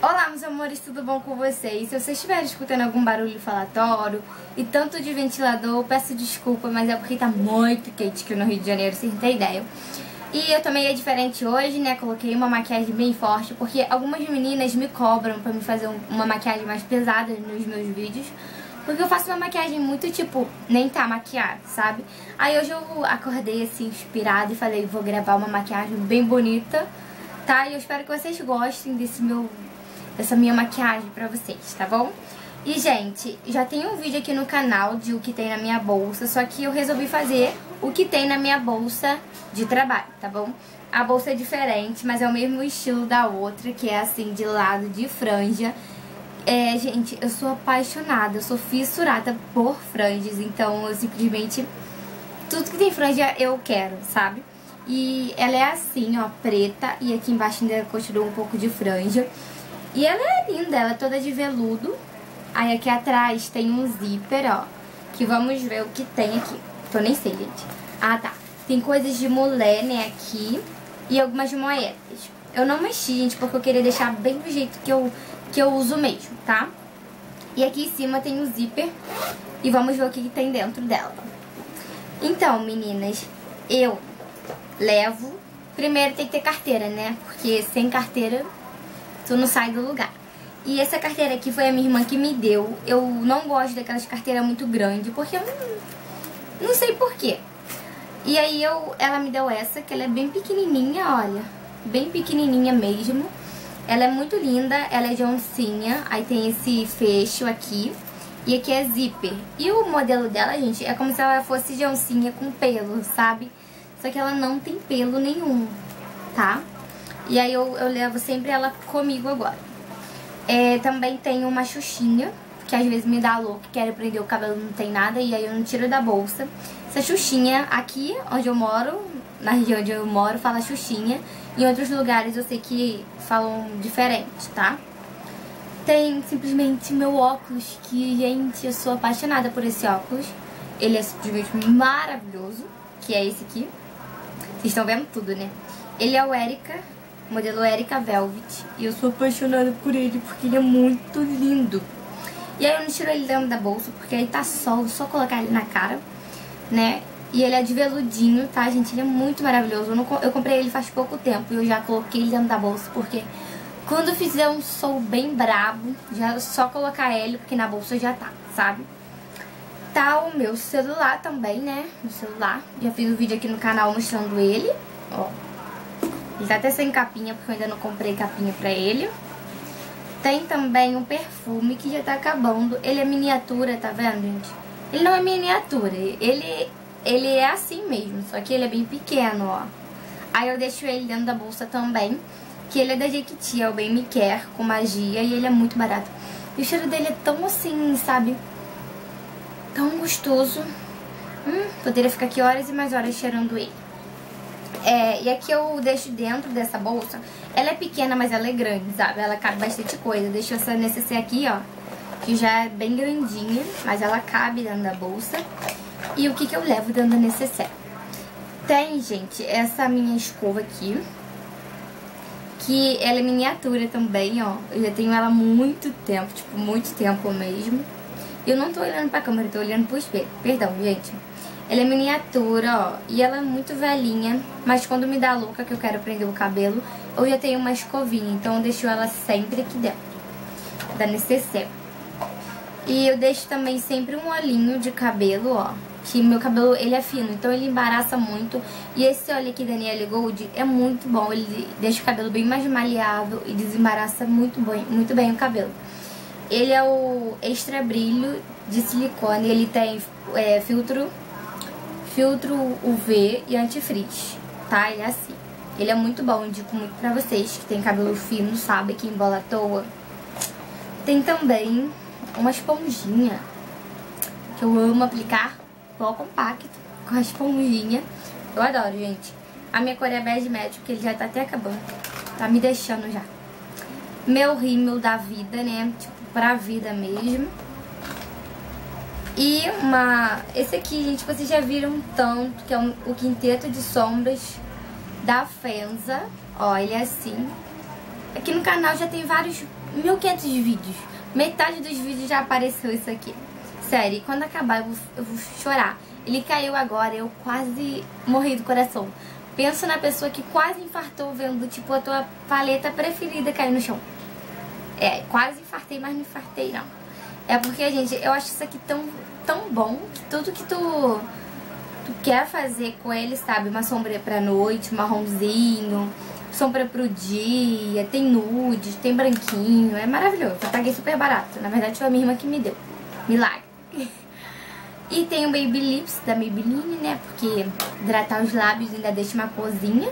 Olá, meus amores, tudo bom com vocês? Se vocês estiverem escutando algum barulho falatório e tanto de ventilador, peço desculpa, mas é porque tá muito quente aqui no Rio de Janeiro, não tem ideia. E eu também é diferente hoje, né? Coloquei uma maquiagem bem forte, porque algumas meninas me cobram pra me fazer uma maquiagem mais pesada nos meus vídeos. Porque eu faço uma maquiagem muito, tipo, nem tá maquiada, sabe? Aí hoje eu acordei, assim, inspirada e falei, vou gravar uma maquiagem bem bonita, tá? E eu espero que vocês gostem desse meu essa minha maquiagem pra vocês, tá bom? E, gente, já tem um vídeo aqui no canal de o que tem na minha bolsa, só que eu resolvi fazer o que tem na minha bolsa de trabalho, tá bom? A bolsa é diferente, mas é o mesmo estilo da outra, que é assim, de lado, de franja. É, gente, eu sou apaixonada, eu sou fissurada por franjas, então eu simplesmente... Tudo que tem franja eu quero, sabe? E ela é assim, ó, preta, e aqui embaixo ainda continua um pouco de franja. E ela é linda, ela é toda de veludo. Aí aqui atrás tem um zíper, ó. Que vamos ver o que tem aqui. Eu nem sei, gente. Ah, tá. Tem coisas de mulher, né, aqui. E algumas moedas. Eu não mexi, gente, porque eu queria deixar bem do jeito que eu, que eu uso mesmo, tá? E aqui em cima tem o zíper. E vamos ver o que, que tem dentro dela. Então, meninas, eu levo... Primeiro tem que ter carteira, né? Porque sem carteira tu não sai do lugar. E essa carteira aqui foi a minha irmã que me deu. Eu não gosto daquelas carteiras muito grandes, porque eu não, não sei porquê. E aí eu, ela me deu essa, que ela é bem pequenininha, olha. Bem pequenininha mesmo. Ela é muito linda, ela é de oncinha. Aí tem esse fecho aqui. E aqui é zíper. E o modelo dela, gente, é como se ela fosse de oncinha com pelo, sabe? Só que ela não tem pelo nenhum, tá? E aí eu, eu levo sempre ela comigo agora. É, também tem uma xuxinha, que às vezes me dá louco, quero prender o cabelo, não tem nada, e aí eu não tiro da bolsa. Essa xuxinha aqui, onde eu moro, na região onde eu moro, fala xuxinha. Em outros lugares eu sei que falam diferente, tá? Tem simplesmente meu óculos, que, gente, eu sou apaixonada por esse óculos. Ele é simplesmente maravilhoso, que é esse aqui. Vocês estão vendo tudo, né? Ele é o Erika modelo Erika Velvet. E eu sou apaixonada por ele porque ele é muito lindo. E aí eu não tiro ele dentro da bolsa porque aí tá sol, só colocar ele na cara, né? E ele é de veludinho, tá, gente? Ele é muito maravilhoso. Eu, não, eu comprei ele faz pouco tempo e eu já coloquei ele dentro da bolsa porque quando fizer um sol bem brabo, já é só colocar ele porque na bolsa já tá, sabe? Tá o meu celular também, né? O celular. Já fiz um vídeo aqui no canal mostrando ele, ó. Ele tá até sem capinha, porque eu ainda não comprei capinha pra ele. Tem também um perfume que já tá acabando. Ele é miniatura, tá vendo, gente? Ele não é miniatura, ele, ele é assim mesmo, só que ele é bem pequeno, ó. Aí eu deixo ele dentro da bolsa também, que ele é da Jequiti, é o Bem Me Quer, com magia, e ele é muito barato. E o cheiro dele é tão assim, sabe? Tão gostoso. Hum, poderia ficar aqui horas e mais horas cheirando ele. É, e aqui eu deixo dentro dessa bolsa. Ela é pequena, mas ela é grande, sabe? Ela cabe bastante coisa. Eu deixo essa necessaire aqui, ó. Que já é bem grandinha, mas ela cabe dentro da bolsa. E o que, que eu levo dentro da necessaire? Tem, gente, essa minha escova aqui. Que ela é miniatura também, ó. Eu já tenho ela há muito tempo, tipo, muito tempo mesmo. Eu não tô olhando pra câmera, eu tô olhando pro espelho. Perdão, gente. Ela é miniatura, ó, e ela é muito velhinha, mas quando me dá louca que eu quero prender o cabelo, eu já tenho uma escovinha, então eu deixo ela sempre aqui dentro, da necessaire. E eu deixo também sempre um olhinho de cabelo, ó, que meu cabelo, ele é fino, então ele embaraça muito. E esse óleo aqui da Niele Gold é muito bom, ele deixa o cabelo bem mais maleável e desembaraça muito bem, muito bem o cabelo. Ele é o Extra Brilho de silicone, ele tem é, filtro filtro UV e antifrizz, tá? Ele é assim. Ele é muito bom, indico muito pra vocês que tem cabelo fino, sabe, que embola à toa. Tem também uma esponjinha, que eu amo aplicar, pó compacto, com a esponjinha. Eu adoro, gente. A minha cor é bege médio, porque ele já tá até acabando. Tá me deixando já. Meu rímel da vida, né? Tipo, pra vida mesmo. E uma... Esse aqui, gente, vocês já viram tanto, que é um, o Quinteto de Sombras da Fenza. É assim. Aqui no canal já tem vários 1500 vídeos. Metade dos vídeos já apareceu isso aqui. Sério, quando acabar eu vou, eu vou chorar. Ele caiu agora, eu quase morri do coração. Penso na pessoa que quase infartou vendo, tipo, a tua paleta preferida cair no chão. É, quase infartei, mas não infartei não. É porque, gente, eu acho isso aqui tão, tão bom tudo que tu, tu quer fazer com ele, sabe? Uma sombra pra noite, marronzinho, sombra pro dia, tem nude, tem branquinho, é maravilhoso. Eu paguei super barato. Na verdade, foi a minha irmã que me deu. Milagre. E tem o Baby Lips da Maybelline, né? Porque hidratar os lábios ainda deixa uma corzinha.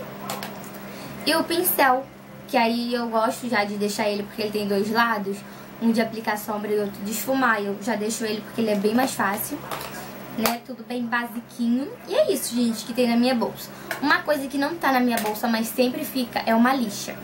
E o pincel, que aí eu gosto já de deixar ele porque ele tem dois lados. Um de aplicar sombra e outro de esfumar. Eu já deixo ele porque ele é bem mais fácil. Né? Tudo bem basiquinho. E é isso, gente, que tem na minha bolsa. Uma coisa que não tá na minha bolsa, mas sempre fica, é uma lixa.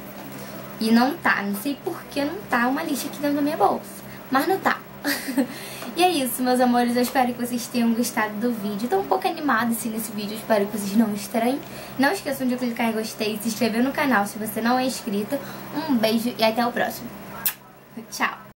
E não tá. Não sei por que não tá uma lixa aqui dentro da minha bolsa. Mas não tá. e é isso, meus amores. Eu espero que vocês tenham gostado do vídeo. Tô um pouco animada assim nesse vídeo. Espero que vocês não estranhem. Não esqueçam de clicar em gostei e se inscrever no canal se você não é inscrito. Um beijo e até o próximo. Tchau!